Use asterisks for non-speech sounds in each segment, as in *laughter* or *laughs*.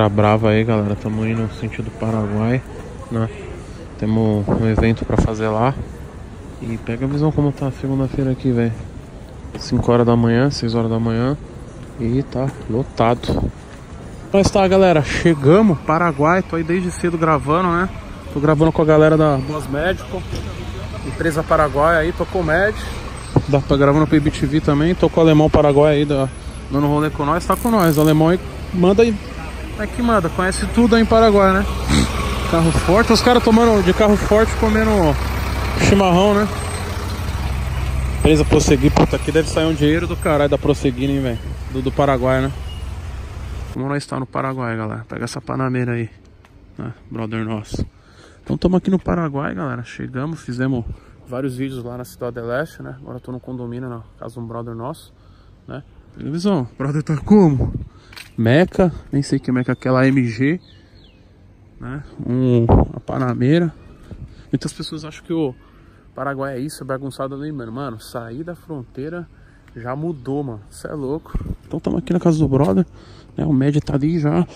Tá brava aí, galera. Estamos indo no sentido Paraguai, né? Temos um evento pra fazer lá. E pega a visão como tá segunda-feira aqui, velho. 5 horas da manhã, 6 horas da manhã. E tá lotado. Então está, galera. Chegamos, Paraguai. Tô aí desde cedo gravando, né? Tô gravando com a galera da Boas Médico. Empresa Paraguai aí, tô com o Med. Dá pra gravar no PBTV também. Tô com o Alemão Paraguai aí, da, dando rolê com nós. Tá com nós. O Alemão aí manda aí. É que manda, conhece tudo aí em Paraguai, né? Carro forte. Os caras tomando de carro forte comendo chimarrão, né? Empresa Prosseguir, puta, aqui deve sair um dinheiro do caralho da Prosseguir, hein, velho? Do, do Paraguai, né? Como nós está no Paraguai, galera. Pega essa panameira aí, né? Brother nosso. Então estamos aqui no Paraguai, galera. Chegamos, fizemos vários vídeos lá na Cidade do Leste, né? Agora tô no condomínio, na casa de um brother nosso, né? Televisão, brother tá como? Meca, nem sei que meca é aquela MG, né? Um, a Panameira. Muitas pessoas acham que o Paraguai é isso, é bagunçado ali, mano. Mano, sair da fronteira já mudou, mano. Você é louco. Então estamos aqui na casa do brother, né? O médio tá ali já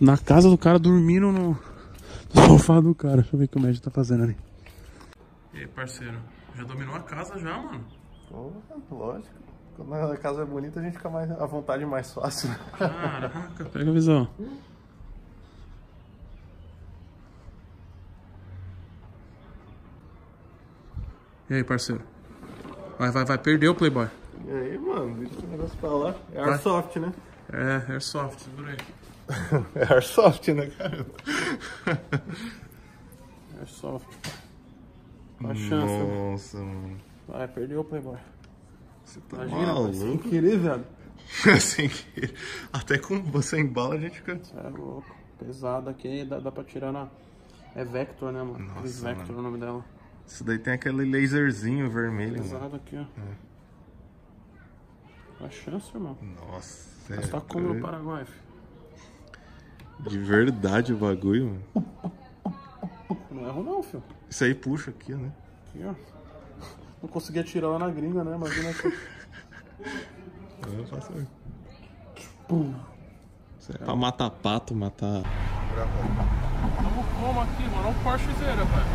na casa do cara dormindo no, no *laughs* sofá do cara. Deixa eu ver o que o médio tá fazendo ali. E aí, parceiro? Já dominou a casa já, mano? Porra, lógico. Quando a casa é bonita, a gente fica mais à vontade mais fácil. Caraca, pega a visão. E aí, parceiro? Vai, vai, vai. Perdeu o Playboy. E aí, mano, deixa esse negócio pra lá. É Airsoft, né? É, Airsoft, segura aí. *laughs* é Airsoft, né, cara? Airsoft. Qual a chance? mano? Nossa, mano. Vai, perdeu o Playboy. Você tá Imagina, pai, sem maluco? querer, velho. *laughs* Sem querer. Até com você embala, a gente fica... Cê é louco. Pesado aqui, dá, dá pra tirar na... É Vector, né, mano? Nossa, Vector é o nome dela. Isso daí tem aquele laserzinho vermelho, mano. Pesado aqui, ó. Qual a chance, irmão? Nossa, Você tá como no Paraguai, filho? De verdade o bagulho, mano. Não erro não, filho. Isso aí puxa aqui, né? Aqui, ó. Não conseguia tirar lá na gringa, né? Imagina aqui. Eu faço aí. Pum. É pra matar pato, matar... Tamo como aqui, mano? Olha o Porschezeira, velho.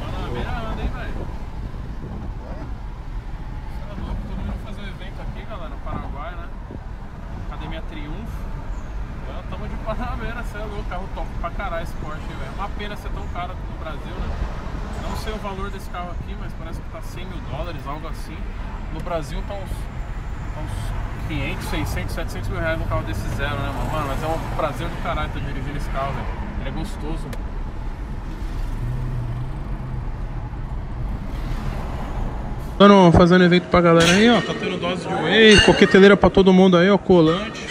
Panameira anda, hein, velho? Você é louco, todo mundo fazer um evento aqui, galera, no Paraguai, né? Academia Triunfo. Então, tamo de *laughs* Panameira, você é louco, carro top pra caralho esse Porsche, velho. É uma pena ser tão caro no Brasil, né? Não sei o valor desse carro aqui, mas parece que tá 100 mil dólares, algo assim. No Brasil tá uns, tá uns 500, 600, 700 mil reais um carro desse zero, né, mano? Mano, mas é um prazer do caralho estar dirigindo esse carro, velho. Ele é gostoso. Mano, fazendo evento pra galera aí, ó. Tá tendo dose de whey, coqueteleira pra todo mundo aí, ó. Colante.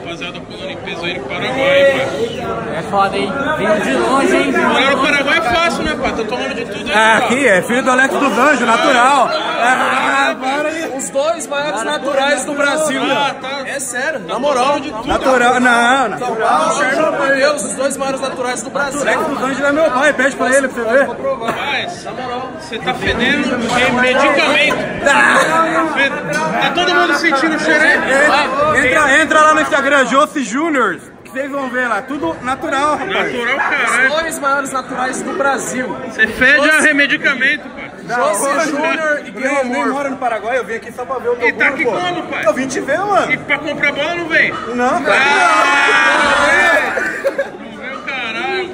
Rapaziada pulando em peso aí no Paraguai, pai. É foda, hein? Vindo de longe, hein? Morar no Paraguai é fácil, né, pai? Tá tomando de tudo aí, É, aqui é filho do Alex do Ganjo, natural. Ah, para aí. Os dois maiores naturais do Brasil. Ah, tá. É sério, Na moral, de tudo. Natural, não, natural. Chernobyl, os dois maiores naturais do Brasil. Alex do Ganjo é meu pai, pede pra ele pra você ver. Rapaz, na moral, você tá fedendo de medicamento. Tá todo mundo sentindo o cheiro aí? Entra, entra lá no Instagram, Josi Júnior, que vocês vão ver lá, tudo natural, rapaz. Natural, caralho. Dois maiores naturais do Brasil. Você fede a remedicamento, pai. Josi Júnior e Nem, Guilherme nem Amor. moro no Paraguai, eu vim aqui só pra ver o E tá aqui pô. como, pai? Eu vim te ver, mano. E pra comprar bola não vem? Não, cara. Ah! Não vê o caralho.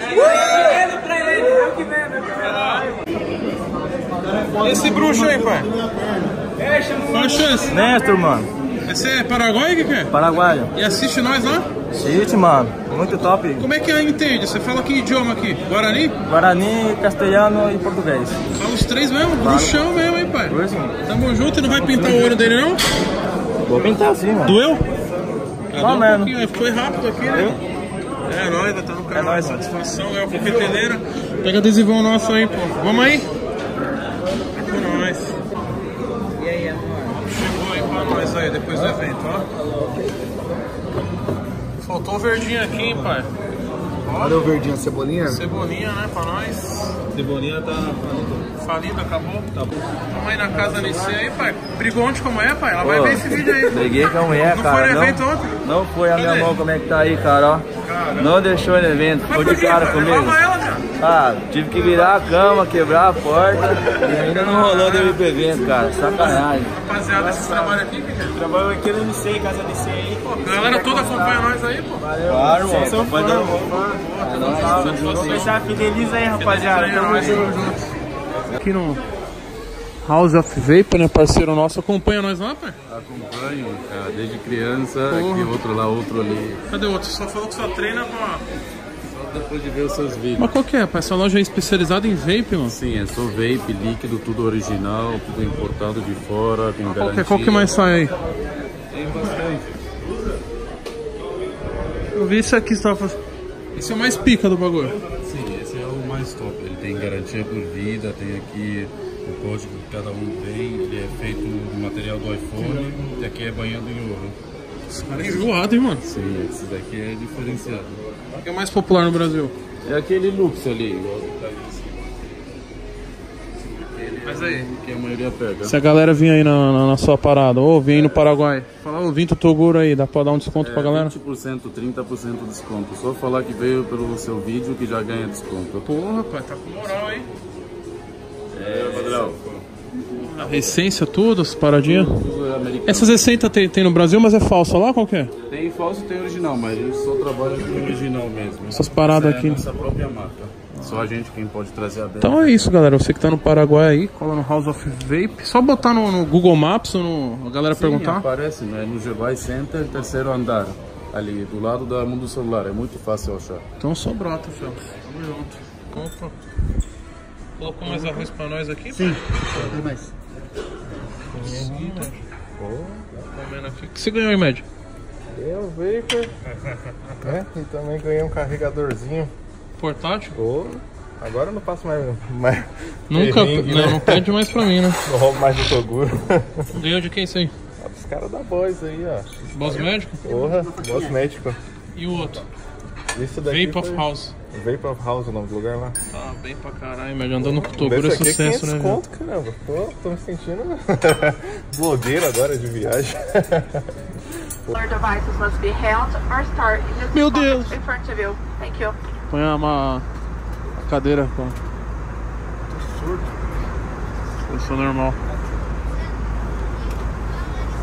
Esse bruxo aí, pai. Qual a chance? Nestor, mano. Esse é Paraguai, o que, é? Paraguaio. E assiste nós lá? Shit, mano. Muito top. Como é que entende? Você fala que idioma aqui? Guarani? Guarani, castelhano e português. Fala os três mesmo? Bruxão mesmo, hein, pai? Pois, Tamo junto e não vai pintar o olho dele, não? Vou pintar assim, mano. Doeu? Um menos. pouquinho, Foi rápido aqui, né? É nóis, tá no canal. É nóis. Satisfação, é o coqueteleira. Pega adesivão nosso aí, pô. Vamos aí? É com nós. E aí, amor? Chegou aí pra nós aí, depois do evento, ó. Faltou o verdinho aqui, hein, pai. Olha o verdinho, a cebolinha. Cebolinha, né, pra nós. Cebolinha tá Falida, acabou? Tá bom. Tamo aí na casa Alice aí, pai. Brigou ontem com a mulher, pai? Ela vai ver esse vídeo aí. Briguei com a mulher, Não cara. foi no não, evento ontem? não foi a minha mão como é que tá aí, cara, ó. Não deixou no evento, por de cara comigo. Levava ela. Ah, tive que virar a cama, quebrar a porta e ainda não rolou pro evento, cara. Sacanagem. Rapaziada, esse trabalho aqui, que Trabalho aqui no MC, casa de C aí. A galera toda acompanha nós aí, pô. Claro, mano. Acompanhando. Vamos fechar, fideliza aí, rapaziada. Tamo junto. Aqui no House of Vape, né, parceiro nosso, acompanha nós lá, pai? Acompanho, cara, desde criança, Porra. aqui outro lá, outro ali. Cadê o outro? Só falou que só treina pra... Depois de ver os seus vídeos. Mas qual que é? Essa loja é especializada em vape, mano? Sim, é só vape, líquido, tudo original, tudo importado de fora, tem Qual garantia. que, qual que mais sai aí? Tem bastante. Eu vi isso aqui, você tava fazendo. Esse é o mais pica do bagulho. Sim, esse é o mais top. Ele tem garantia por vida, tem aqui o código que cada um tem, ele é feito do material do iPhone, e aqui é banhado em ouro. Esse cara é enjoado, hein, mano? Sim, esse daqui é diferenciado. O que é mais popular no Brasil? É aquele Lux ali, igual que tá aí em cima. Mas aí. Que a maioria pega. Se a galera vir aí na, na, na sua parada, ou vir aí no Paraguai, fala, ô, Vinto Toguro aí, dá pra dar um desconto pra galera? 20%, 30% de desconto. Só falar que veio pelo seu vídeo que já ganha desconto. Porra, pai, tá com moral, hein? É, padrão. A essência, tudo, as paradinhas. Essas essências tem, tem no Brasil, mas é falsa lá, qual que é? Tem falso e tem original, mas a gente só trabalha com o original mesmo. Essas paradas Essa aqui. É a nossa própria marca. Só a gente quem pode trazer a dela. Então é isso, galera. Você que tá no Paraguai aí, cola no House of Vape. Só botar no, no Google Maps ou no, a galera Sim, perguntar. aparece, né? No Gervais Center, terceiro andar. Ali, do lado da Mundo Celular. É muito fácil achar. Então só brota, filho. Tamo junto. Opa. Colocou mais arroz pra nós aqui? Sim. Tem mais. O que você ganhou em média? Ganhei um vapor, né? E também ganhei um carregadorzinho. Portátil? Agora eu não passo mais, mais Nunca. né? não pede mais pra mim, né? *laughs* Não roubo mais do Toguro. Ganhou de quem isso aí? Ah, Dos caras da Boys aí, ó. Boss médico? Porra, boss médico. E o outro? Isso daqui Vape of foi- House. Vape of House, o nome do lugar lá. Tá bem pra caralho, médio. Andando com o Toguro é sucesso, 500 né? conto, caramba. Tô, tô me sentindo *laughs* blogueiro agora de viagem. *laughs* All devices must be held or stored in the Meu Deus. in front of you. Thank you. Põe uma cadeira com. Posição normal.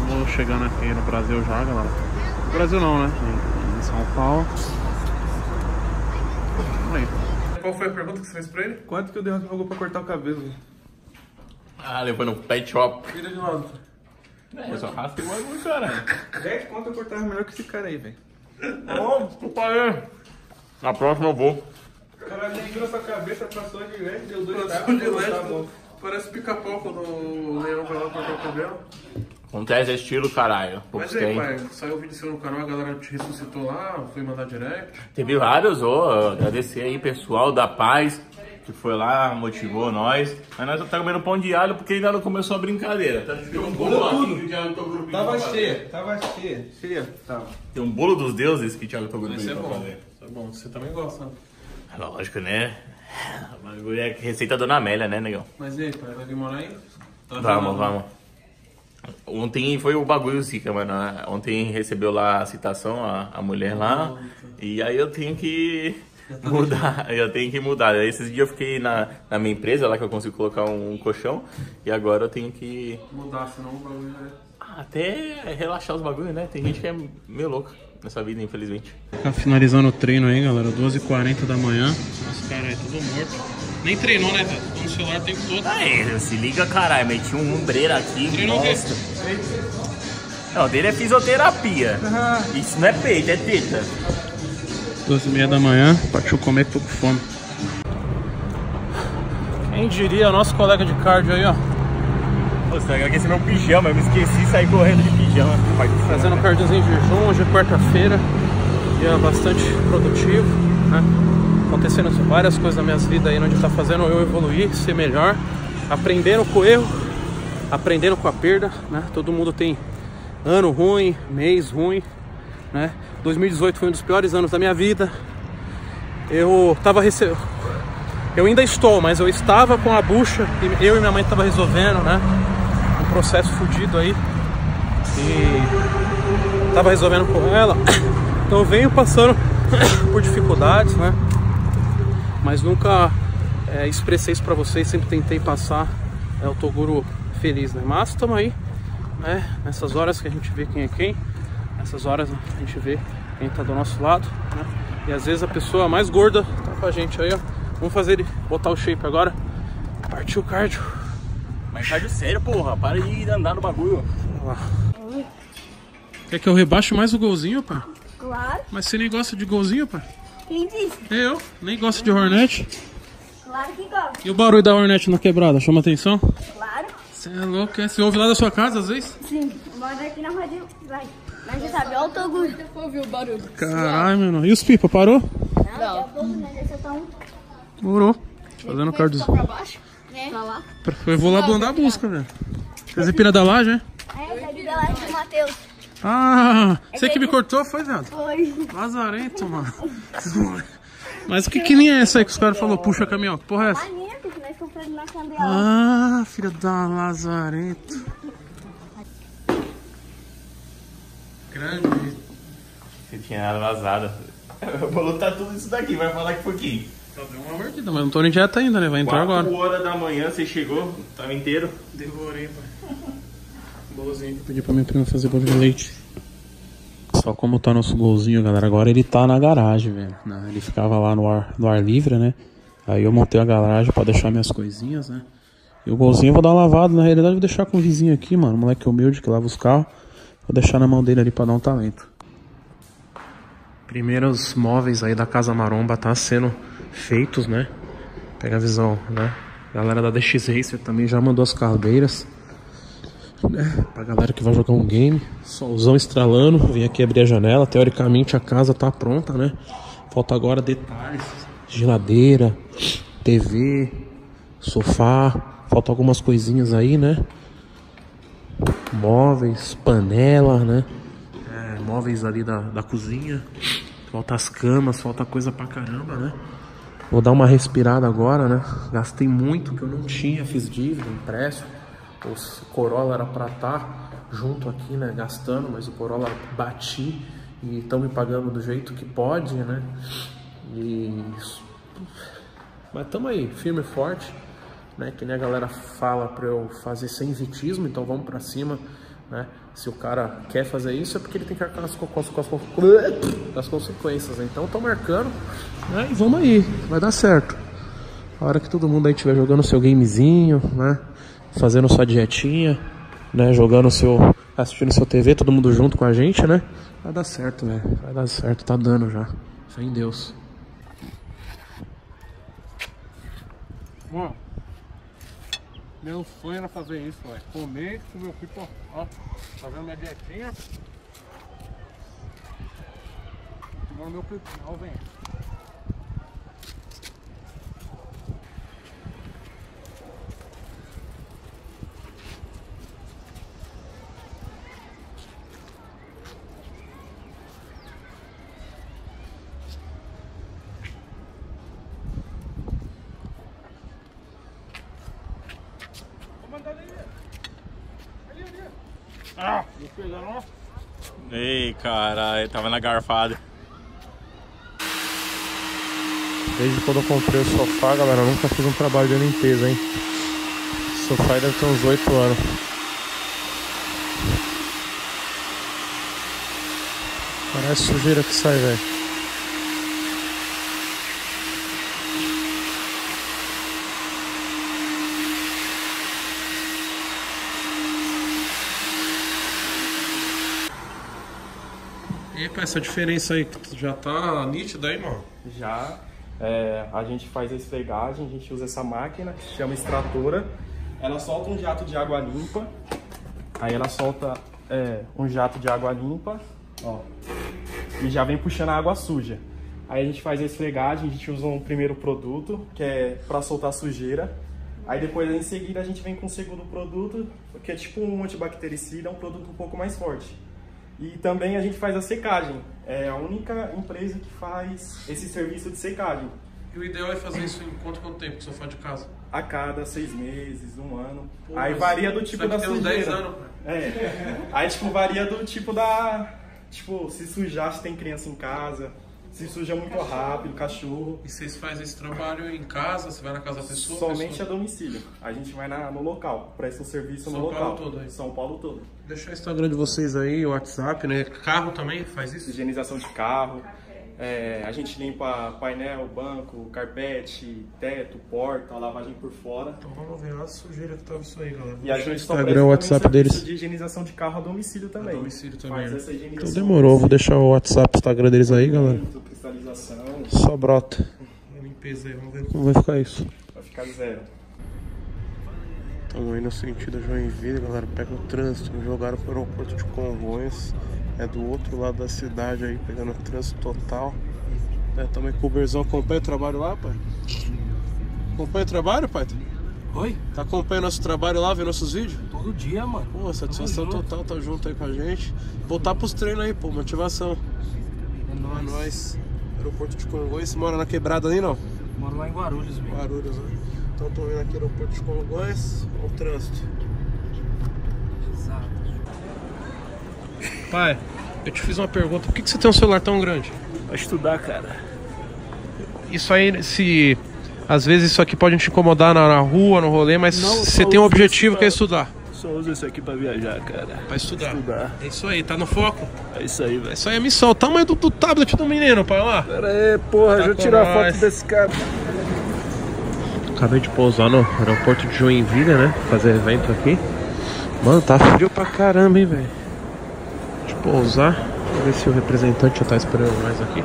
Vamos chegando aqui no Brasil já, galera. No Brasil não, né? Em São Paulo. Qual foi a pergunta que você fez pra ele? Quanto que o Derrota pagou pra cortar o cabelo? Ah, levou no pet shop. Vira de lado. É, só rasca o bagulho, caralho. 10 conto eu cortava melhor que esse cara aí, velho. Ô, desculpa aí. Na próxima eu vou. O cara nem virou sua cabeça, passou de lente, deu dois Passou tapas, de falou, lente, tá bom. Parece pica-pau quando o leão vai lá cortar o cabelo. Acontece é estilo, caralho. Poucos Mas aí, tem. pai, saiu o vídeo seu no canal, a galera te ressuscitou lá, foi mandar direct. Teve vários, ô. agradecer aí pessoal da paz que foi lá, motivou nós. Mas nós estamos comendo pão de alho porque ainda não começou a brincadeira. Tá? Tem um bolo aqui que o Thiago Toguro pediu Tava cheia, tava cheia, cheia. Tava. Tem um bolo dos deuses que o Thiago Toguro Isso é bom. fazer. Isso é bom, você também gosta. né? Lógico, né? O bagulho é receita da Dona Amélia, né, negão? Mas e aí, pai, vai vir morar aí? Tá Vamos, vamos. Ontem foi o bagulho zica, mano. Ontem recebeu lá a citação, a, a mulher lá. E aí eu tenho que mudar. Eu tenho que mudar. Esses dias eu fiquei na, na minha empresa lá que eu consigo colocar um, colchão. E agora eu tenho que Mudar, senão o bagulho é... até relaxar os bagulhos, né? Tem gente que é meio louca nessa vida, infelizmente. Tá finalizando o treino aí, galera. 12h40 da manhã. Os caras aí tudo morto. Nem treinou, né, velho? Tô no celular o tempo todo. Aí, se liga, caralho. Meti um ombreira aqui. Treinou o quê? Não, dele é fisioterapia. Isso não é peito, é teta. 12h30 da manhã. Partiu comer tô com fome. Quem diria, nosso colega de cardio aí, ó. Nossa, aqui esse é meu pijama, eu me esqueci de sair correndo de pijama. Fazendo um cardiozinho de jejum, hoje é quarta-feira, dia bastante produtivo, né? Acontecendo várias coisas na minha vida aí, onde tá fazendo eu evoluir, ser melhor, aprendendo com o erro, aprendendo com a perda, né? Todo mundo tem ano ruim, mês ruim, né? 2018 foi um dos piores anos da minha vida. Eu tava recebendo. Eu ainda estou, mas eu estava com a bucha e eu e minha mãe tava resolvendo, né? Um processo fudido aí. E tava resolvendo com ela. Então eu venho passando *coughs* por dificuldades, né? Mas nunca é, expressei isso pra vocês, sempre tentei passar é, o Toguro feliz, né? Mas estamos aí, né? Nessas horas que a gente vê quem é quem, nessas horas a gente vê quem tá do nosso lado, né? E às vezes a pessoa mais gorda tá com a gente aí, ó. Vamos fazer ele botar o shape agora. Partiu o cardio. Mas cardio sério, porra. Para de andar no bagulho. Quer que eu rebaixe mais o golzinho, pai? Claro. Mas você nem gosta de golzinho, pai? Quem disse? Eu, nem gosto de Hornet. Claro que gosta. E o barulho da Hornet na quebrada, chama atenção? Claro. Você é louco, é? Você ouve lá da sua casa às vezes? Sim. Mora aqui na rádio. Vai. Mas você sabe, olha o Toguro. Ouviu o barulho? Caralho, mano. E os pipa, parou? Não, pouco, né? Deve soltar um. Morou. Fazendo cardio. Pra baixo? Né? Pra lá. Eu vou lá mandar a busca, velho. Fez empina da laje, é? É, da laje do Matheus. Ah, você que me cortou, foi, viado? Foi. Lazarento, mano. *laughs* Mas que que nem é essa aí que os caras falaram? Puxa caminhão, que porra é essa? Manento que nós compramos na Candela. Ah, filha da Lazarento. Grande. Você tinha nada vazada. Eu vou lutar *laughs* tudo isso daqui, vai falar que foi quem? Só deu uma mordida, mas não tô em dieta ainda, né? Vai entrar agora. 4 horas da manhã você chegou, tava inteiro. Devorei, pai. Bolozinho que eu pedi pra minha prima fazer bolo de leite. Só como tá nosso golzinho, galera. Agora ele tá na garagem, velho. Ele ficava lá no ar, no ar livre, né? Aí eu montei a garagem pra deixar minhas coisinhas, né? E o golzinho eu vou dar uma lavada. Na realidade, eu vou deixar com o vizinho aqui, mano. Moleque humilde que lava os carros. Vou deixar na mão dele ali pra dar um talento. Primeiros móveis aí da Casa Maromba tá sendo feitos, né? Pega a visão, né? Galera da DX Racer também já mandou as cadeiras. Né? Pra galera que vai jogar um game. Solzão estralando. Vim aqui abrir a janela. Teoricamente a casa tá pronta, né? Falta agora detalhes. Geladeira, TV, sofá. Falta algumas coisinhas aí, né? Móveis, panela, né? É, móveis ali da, da cozinha. Falta as camas, falta coisa pra caramba, né? Vou dar uma respirada agora, né? Gastei muito que eu não tinha, fiz dívida, empréstimo. O Corolla era pra estar junto aqui, né? Gastando, mas o Corolla bati e estão me pagando do jeito que pode, né? E. Mas tamo aí, firme e forte, né? Que nem a galera fala pra eu fazer sem vitismo, então vamos pra cima, né? Se o cara quer fazer isso é porque ele tem que arcar com as, com as- com as- consequências, né? Então tô marcando, né? E vamos aí, vai dar certo. A hora que todo mundo aí estiver jogando seu gamezinho, né? Fazendo sua dietinha, né? Jogando seu. assistindo seu TV, todo mundo junto com a gente, né? Vai dar certo, velho. Vai dar certo, tá dando já. Fé em Deus. Mano, meu sonho era fazer isso, velho. Comer com meu filho, ó. Tá vendo minha dietinha? Tomando meu pepinho, velho. Ei, caralho, tava na garfada. Desde quando eu comprei o sofá, galera, eu nunca fiz um trabalho de limpeza, hein? O sofá deve ter uns 8 anos. Parece sujeira que sai, velho. E pá, essa diferença aí já tá nítida aí, mano? Já é, a gente faz a esfregagem, a gente usa essa máquina que chama extratora. Ela solta um jato de água limpa. Aí ela solta é, um jato de água limpa, ó. E já vem puxando a água suja. Aí a gente faz a esfregagem, a gente usa um primeiro produto, que é para soltar sujeira. Aí depois em seguida a gente vem com o segundo produto, que é tipo um antibactericida, um produto um pouco mais forte. E também a gente faz a secagem. é a única empresa que faz esse serviço de secagem. E o ideal é fazer isso em quanto, quanto tempo que você faz de casa? A cada seis meses, um ano. Pô, Aí varia do tipo da tem uns sujeira. 10 anos, É. Aí, tipo, varia do tipo da... Tipo, se sujar, se tem criança em casa. Se suja muito rápido, cachorro. E vocês fazem esse trabalho em casa? Você vai na casa da pessoa? Somente pessoa... a domicílio. A gente vai na, no local, presta o serviço São no Paulo local. todo aí. São Paulo todo. Deixar o Instagram de vocês aí, o WhatsApp, né? Carro também faz isso? Higienização de carro. é, a gente limpa painel, banco, carpete, teto, porta, lavagem por fora. Então vamos ver a sujeira que tava isso aí, galera. E a gente Instagram, o WhatsApp deles. de higienização de carro a domicílio também. A domicílio também, Faz né? essa higienização. Então demorou, vou deixar o WhatsApp, o Instagram deles aí, galera. Cristalização, Só brota. Limpeza aí, vamos ver como vai ficar isso. vai ficar zero. Estamos aí no sentido Joinville, galera. Pega o trânsito, me jogaram pro aeroporto de Congonhas. É do outro lado da cidade aí, pegando o trânsito total. É, também com o Uberzão. Acompanha o trabalho lá, pai? Acompanha o trabalho, pai? Oi? Tá acompanhando nosso trabalho lá, vendo nossos vídeos? Todo dia, mano. Pô, satisfação total, tá junto aí com a gente. Voltar pros treinos aí, pô, motivação. É É nóis. Aeroporto de Congonhas, você mora na quebrada ali não? Moro lá em Guarulhos mesmo. Guarulhos, né? Então tô vendo aqui aeroporto de Congonhas, olha o trânsito. Exato. Pai, eu te fiz uma pergunta, por que, que você tem um celular tão grande? Pra estudar, cara. Isso aí, se. Às vezes isso aqui pode te incomodar na, na rua, no rolê, mas Não, você tem um objetivo isso que é pra- estudar. Só uso isso aqui pra viajar, cara. Pra estudar. Estudar. É isso aí, tá no foco. É isso aí, velho. Isso aí é a missão. O tamanho do, do tablet do menino, pai, lá. Pera aí, porra, Tá deixa eu tirar a foto desse cara. Acabei de pousar no aeroporto de Joinville, né? Fazer evento aqui. Mano, tá frio pra caramba, hein, velho. Eu pousar. Vamos ver se o representante já tá esperando mais aqui.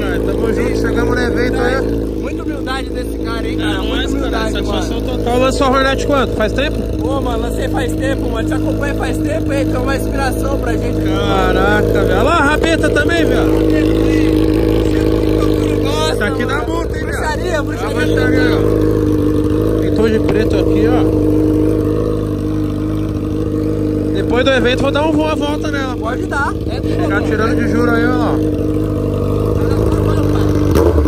Caralho, tamo junto, chegamos no evento aí. Muita humildade desse cara, hein, cara. Muita mais, cara, humildade, satisfação mano. total. Lançou a Hornet quanto? Faz tempo? Pô, mano, lancei faz tempo, mano. Te acompanha faz tempo, hein? Então uma inspiração pra gente. Caraca, velho. Olha lá a rabeta também, velho. Gosta, Isso aqui dá mano. multa, hein, velho? Bruxaria, bruxaria. Pintou de preto aqui, ó. Depois do evento vou dar um à volta nela. Pode dar. É mano. tirando de juro aí, ó.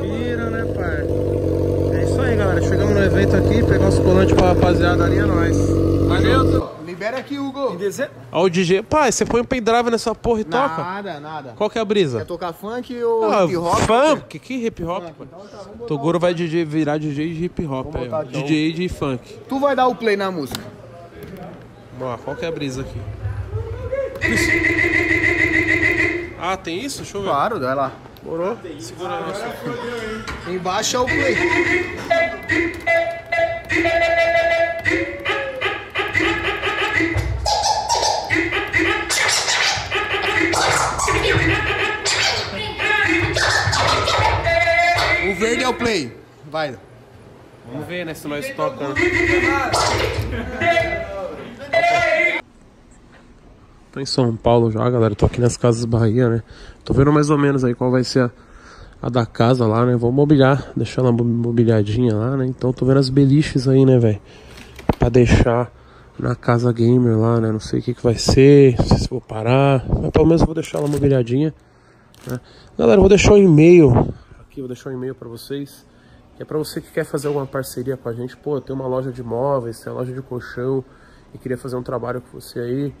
Vira, né, pai? É isso aí, galera. Chegamos no evento aqui, pegar os colantes pra rapaziada ali, é nóis. Valeu, Libera aqui, Hugo. Ó o DJ. Pai, você põe um pendrive nessa porra e toca? Nada, nada. Qual que é a brisa? Quer tocar funk ou Ah, hip hop? funk? Que hip hop? pô? Toguro vai DJ, virar DJ de hip hop aí, ó. ó. DJ de funk. Tu vai dar o play na música. Vamos lá, qual que é a brisa aqui? Ah, tem isso? Deixa eu ver. Claro, vai lá. Morou? Segura aí. Embaixo é o play. *laughs* verde é o play. Vai. Vamos ver, né, se nós tocamos. Tô em São Paulo já, galera. Tô aqui nas Casas Bahia, né? Tô vendo mais ou menos aí qual vai ser a, a da casa lá, né? Vou mobiliar, deixar ela mo- mobiliadinha lá, né? Então tô vendo as beliches aí, né, velho? Pra deixar na casa gamer lá, né? Não sei o que, que vai ser, não sei se vou parar, mas pelo menos eu vou deixar ela mobiliadinha. Né? Galera, eu vou deixar o e-mail aqui, vou deixar o e-mail pra vocês. é para você que quer fazer alguma parceria com a gente. Pô, tem uma loja de móveis, tem uma loja de colchão e queria fazer um trabalho com você aí,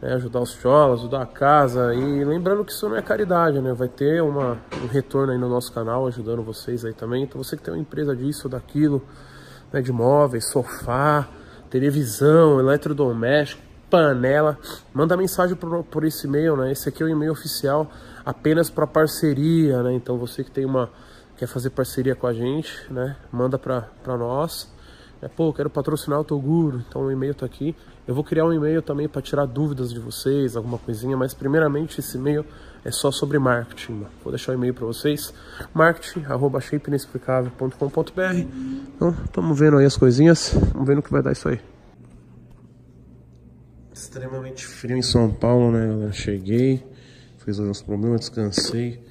né, ajudar os cholas, ajudar a casa. E lembrando que isso não é caridade, né? Vai ter uma, um retorno aí no nosso canal ajudando vocês aí também. Então você que tem uma empresa disso, daquilo, né, de móveis, sofá, televisão, eletrodoméstico, panela, manda mensagem por, por esse e-mail, né? Esse aqui é o e-mail oficial apenas para parceria, né? Então você que tem uma quer fazer parceria com a gente, né? Manda para nós. É, pô, quero patrocinar o Toguro, então o e-mail tá aqui. Eu vou criar um e-mail também para tirar dúvidas de vocês, alguma coisinha, mas primeiramente esse e-mail é só sobre marketing. Mano. Vou deixar o e-mail para vocês, marketing@shapeinexplicável.com.br. Então, estamos vendo aí as coisinhas, vamos ver no que vai dar isso aí. Extremamente frio em São Paulo, né, galera? Cheguei, fiz os meus problemas, descansei.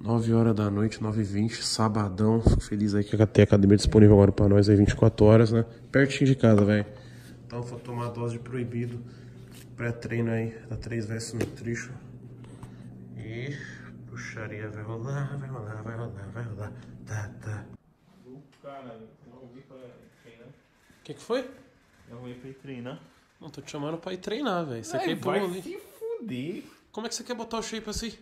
9 horas da noite, 9 h 20 sabadão. Fico feliz aí que tem a academia disponível agora pra nós aí 24 horas, né? Pertinho de casa, velho. Então vou tomar a dose de proibido. Pré-treino aí da 3 vs Nutrition. E puxaria, vai rolar, vai rolar, vai rolar, vai rolar. Tá, tá. Caralho, não ouvi pra treinar. O que, que foi? Não ouvi pra treinar. Não, tô te chamando pra ir treinar, velho. Você quer ir pro vai se fuder. Como é que você quer botar o shape assim? *laughs*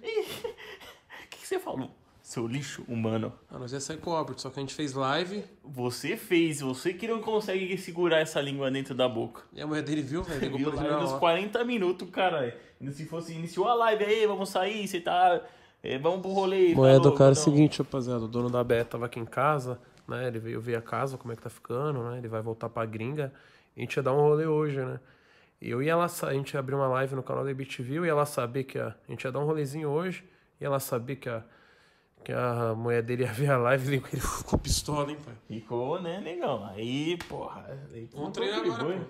O que, que você falou? Seu lixo humano. Ah, nós ia sair com o Albert, só que a gente fez live Você fez, você que não consegue segurar essa língua dentro da boca. e a mulher dele viu, velho. Ligou Viu pra ele nos hora. 40 minutos, caralho. Se fosse, iniciou a live aí, vamos sair, você tá. é, vamos pro rolê. Moeda falou, do cara é o seguinte, rapaziada. O dono da Beta tava aqui em casa, né? Ele veio ver a casa, como é que tá ficando, né? Ele vai voltar pra gringa. A gente ia dar um rolê hoje, né? E eu lá, sa- a gente ia abrir uma live no canal da BTV, ia lá saber que a, a gente ia dar um rolezinho hoje, ia lá saber que a, que a mulher dele ia ver a live, ele ele ficou pistola, hein, pai? Ficou, né, negão? Aí, porra. Aí, Vamos treinar agora, pô.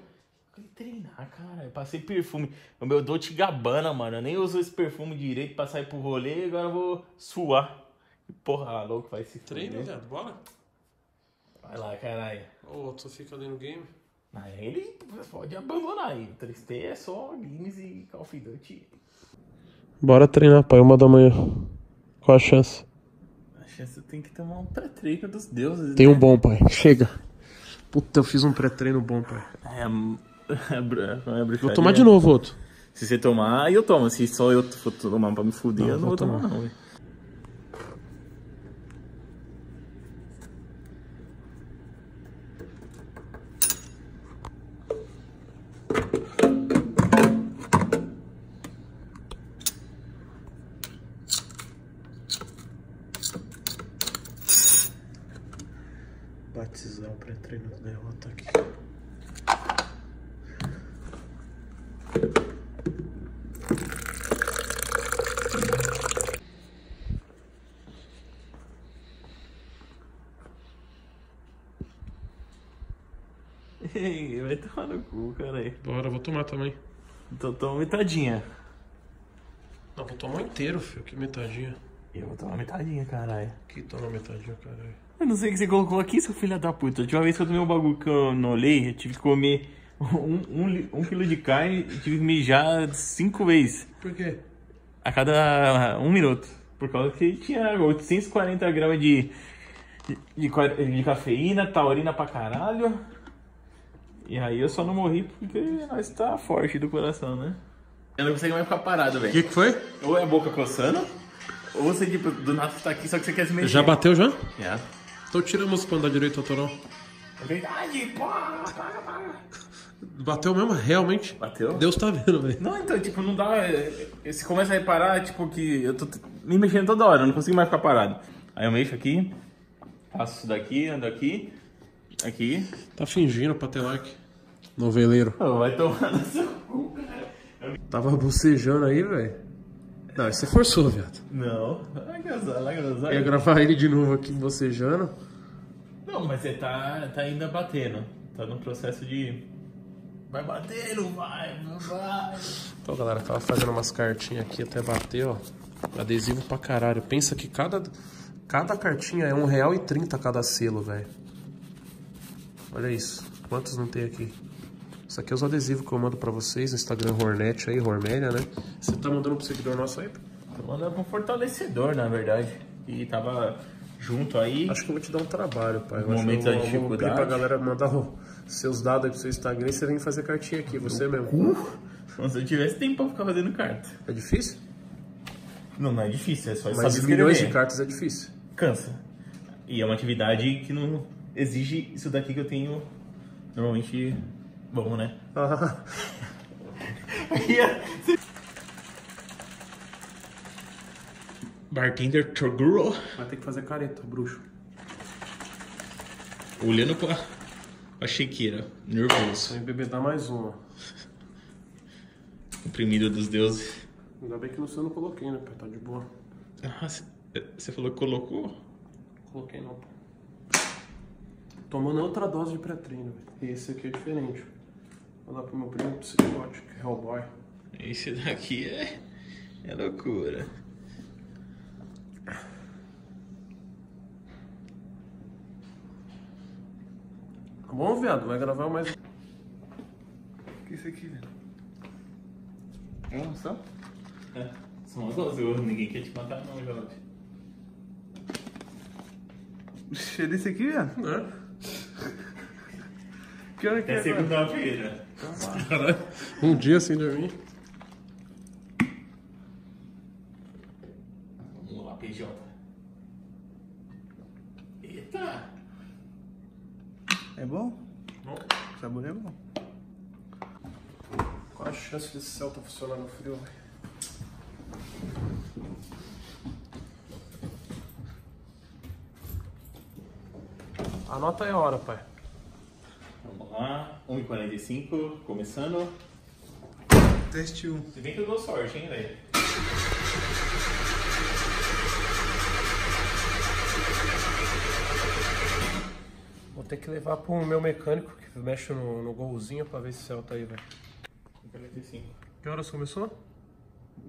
Fui treinar, cara. Eu passei perfume. O meu Dolce Gabbana, mano. Eu nem uso esse perfume direito pra sair pro rolê, agora eu vou suar. Que Porra, louco, vai se fuder. viado, bora? Vai lá, caralho. Ô, outro só fica ali no game. Aí ele pode abandonar aí. O 3T é só games e Call of Duty. Bora treinar, pai, uma da manhã. Qual a chance? A chance tem que tomar um pré-treino dos deuses. Tem né? um bom, pai. Chega. Puta, eu fiz um pré-treino bom, pai. É, *laughs* é, é Vou tomar de novo outro. Se você tomar, eu tomo. Se só eu for tomar pra me fuder, Não, eu não vou vou tomar, tomar. não. velho. Batizar o pré-treino do derrota aqui. Ei, vai tomar no cu, cara aí. Bora, vou tomar também. Toma metadinha. Não, vou tomar inteiro, filho. Que metadinha. Eu vou tomar metadinha, caralho. Que toma metadinha, caralho. Eu não sei o que você colocou aqui, seu filho da puta. A última vez que eu tomei um bagulho que eu não olhei, eu tive que comer um, um, um quilo de carne e tive que mijar cinco vezes. Por quê? A cada um minuto. Por causa que tinha 840 gramas de, de, qua- de cafeína, taurina pra caralho. E aí eu só não morri porque nós tá forte do coração, né? Eu não consigo mais ficar parado, O velho. que, que foi? Ou é a boca coçando, ou você tipo, do nada tá aqui só que você quer se mexer. Já bateu já? Já. Então tira a música pra andar direito autoral. É verdade, porra, paga, paga. Bateu mesmo? Realmente? Bateu? Deus tá vendo, velho. Não, então, tipo, não dá. é, é, Você começa a reparar, tipo, que eu tô me mexendo toda hora, eu não consigo mais ficar parado. Aí eu mexo aqui, faço isso daqui, ando aqui, aqui. Tá fingindo pra ter like. Noveleiro. Vai tomar no seu cu, cara. Tava bocejando aí, velho. Não, você forçou, viado. Não, gozar. Ia gravar ele de novo aqui bocejando. Não, mas você tá, tá ainda batendo. Tá no processo de. Vai batendo, vai, vai. Então, galera, tava fazendo umas cartinhas aqui até bater, ó. Adesivo pra caralho. Pensa que cada, cada cartinha é R$1,30 cada selo, velho. Olha isso. Quantos não tem aqui? Isso aqui é os adesivos que eu mando pra vocês no Instagram Hornet aí, Hormélia, né? Você tá mandando pro seguidor nosso aí? Tô mandando um fortalecedor, na verdade. E tava junto aí. Acho que eu vou te dar um trabalho, pai. Eu Momento eu da vou- vou pedir pra dificuldade. galera mandar seus dados aí pro seu Instagram e você vem fazer cartinha aqui, você mesmo. Então, se eu tivesse tempo pra ficar fazendo carta. É difícil? Não, não é difícil, é só Mas saber escrever. milhões de cartas é difícil. Cansa. E é uma atividade que não exige isso daqui que eu tenho normalmente bom, né? *laughs* Bartender Toguro. vai ter que fazer careta, bruxo. Olhando pra, pra chequeira. Nervoso. Vem beber dar mais uma. Oprimido dos deuses. Ainda bem que no seu eu não coloquei, né, pai? Tá de boa. Ah, você falou que colocou? Coloquei não, pô. Tomando outra dose de pré-treino, velho. Esse aqui é diferente. Vou dar pro meu primo psicótico, Hellboy. Esse daqui é, é loucura. Tá bom, viado? Vai gravar mais. O que é isso aqui, velho? É um só? É, são as duas. Eu- Ninguém quer te matar, não, Jorge. Cheio desse aqui, velho? É? É segunda-feira. Um dia sem dormir. Vamos lá, PJ. Eita! É bom? Bom. O sabor é bom. Qual a chance desse Celta funcionar no frio, velho? Anota aí a hora, pai. Vamos lá. 1h45, começando. Teste 1. Se bem que eu dou sorte, hein, velho. Vou ter que levar pro meu mecânico que mexe no, no golzinho pra ver se o Celta aí, velho. 1h45. Que horas começou?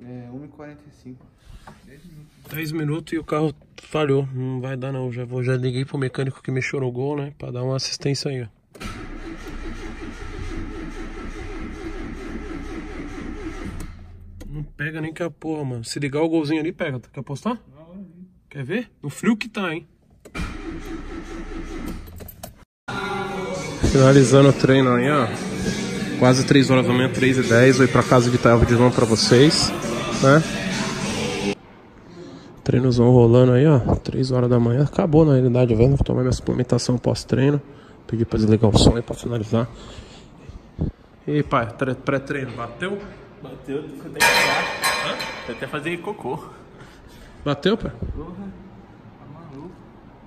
É 1h45. 10 minutos e o carro falhou. Não vai dar não. Já, vou, já liguei pro mecânico que mexeu no gol, né? Pra dar uma assistência aí, ó. Pega nem que a porra, mano. Se ligar o golzinho ali, pega. Quer apostar? Quer ver? No frio que tá, hein? Finalizando o treino aí, ó. Quase 3 horas da manhã, 3 e 10. Vou ir pra casa editar o vídeo pra vocês, né? Treinozão rolando aí, ó. 3 horas da manhã. Acabou na realidade, velho. Vou tomar minha suplementação pós-treino. Pedi pra desligar o som aí pra finalizar. E pai, tre- pré-treino, bateu? Bateu, que até falar. Tem até fazer cocô. Bateu, pai? Porra, tá maluco.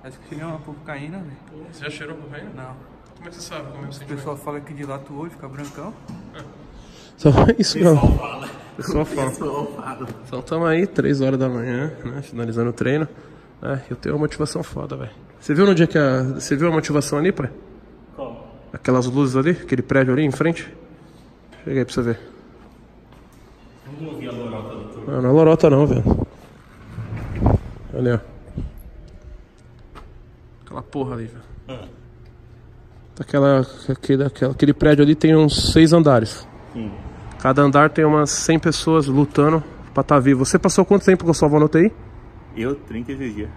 Acho que cheguei uma cocaína, velho. Você já cheirou cocaína? Não. Como é que você sabe como é o O sentimento? pessoal fala que dilata o olho, fica brancão. Só isso não. fala. Pessoal fala. Pessoal fala. Então tamo aí, 3 horas da manhã, né? Finalizando o treino. É, eu tenho uma motivação foda, velho. Você viu no dia que a. Você viu a motivação ali, pai? Como? Aquelas luzes ali, aquele prédio ali em frente? Chega aí pra você ver. Vamos ouvir a lorota do turno. Não, não é lorota não, velho. Olha, ó. Aquela porra ali, velho. Aquela, aquele, aquele prédio ali tem uns seis andares. Sim. Cada andar tem umas 100 pessoas lutando pra estar vivo. Você passou quanto tempo com a sua avó no UTI? Eu, 36 dias.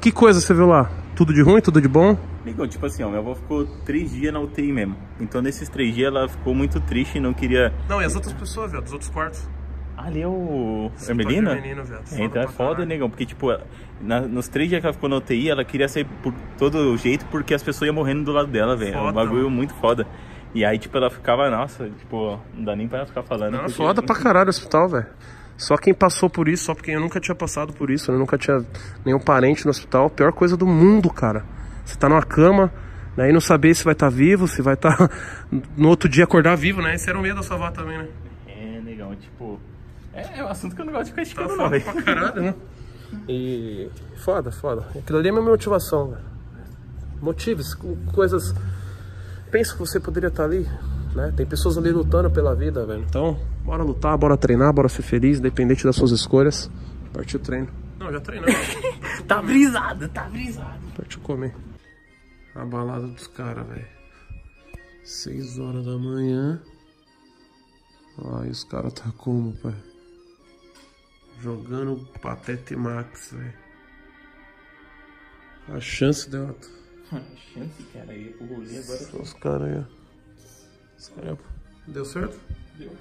Que coisa você viu lá? Tudo de ruim, tudo de bom? Ligou, tipo assim, ó, minha avó ficou três dias na UTI mesmo. Então nesses três dias ela ficou muito triste e não queria. Não, e as outras pessoas, velho, dos outros quartos. Ali é o. Hermelina? Hermelina, velho. É, então é foda, caralho. negão, porque tipo, na- nos três dias que ela ficou na UTI, ela queria sair por todo jeito porque as pessoas iam morrendo do lado dela, velho. É um Foda, bagulho mano. muito foda. E aí, tipo, ela ficava, nossa, tipo, não dá nem pra ela ficar falando. Não, é porque- foda pra caralho o hospital, velho. Só quem passou por isso, só porque eu nunca tinha passado por isso, eu nunca tinha nenhum parente no hospital. Pior coisa do mundo, cara. Você tá numa cama, né, e não saber se vai estar vivo, se vai estar *laughs* no outro dia acordar vivo, né? Esse era o medo da sua avó também, né? É, negão, tipo. É, é um assunto que eu não gosto de ficar Tá esticando, não, foda velho. pra caralho, né? E. Foda, foda. Aquilo ali é minha motivação, velho. Motivos, co- coisas. Pensa que você poderia estar ali, né? Tem pessoas ali lutando pela vida, velho. Então, bora lutar, bora treinar, bora ser feliz, independente das suas escolhas. Partiu o treino. Não, já treinamos. *laughs* Tá brisado, tá brisado. Partiu comer. A balada dos caras, velho. 6 horas da manhã. Ai, os caras tá como, pai? Jogando Patete Max, velho. A chance deu. *laughs* Chance, cara, aí pro rolê agora. Os caras aí. ó. Os caras. Deu certo? Deu